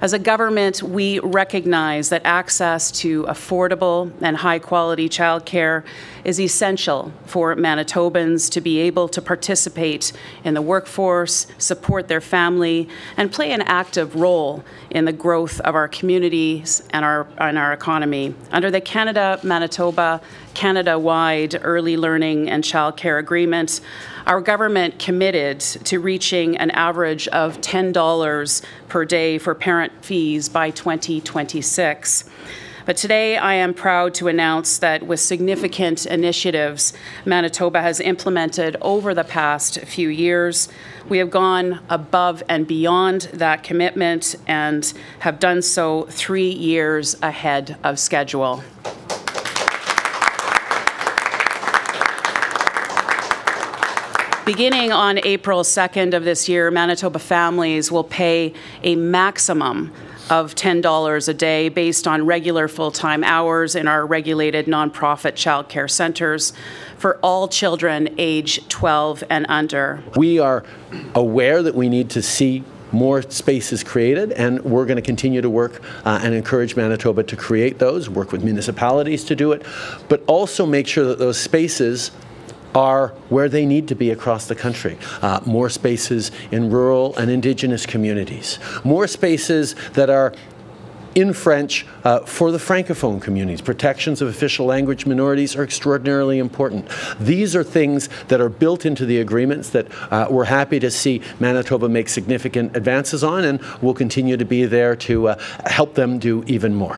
As a government, we recognize that access to affordable and high quality childcare is essential for Manitobans to be able to participate in the workforce, support their family, and play an active role in the growth of our communities and our, and our economy. Under the Canada Manitoba Canada wide early learning and childcare agreement, our government committed to reaching an average of $10 per day for parent fees by 2026. But today I am proud to announce that with significant initiatives Manitoba has implemented over the past few years, we have gone above and beyond that commitment and have done so three years ahead of schedule. Beginning on April 2nd of this year, Manitoba families will pay a maximum of $10 a day based on regular full-time hours in our regulated nonprofit child care centers for all children age 12 and under. We are aware that we need to see more spaces created, and we're going to continue to work uh, and encourage Manitoba to create those, work with municipalities to do it, but also make sure that those spaces are where they need to be across the country. Uh, more spaces in rural and indigenous communities. More spaces that are in French uh, for the Francophone communities. Protections of official language minorities are extraordinarily important. These are things that are built into the agreements that uh, we're happy to see Manitoba make significant advances on and we'll continue to be there to uh, help them do even more.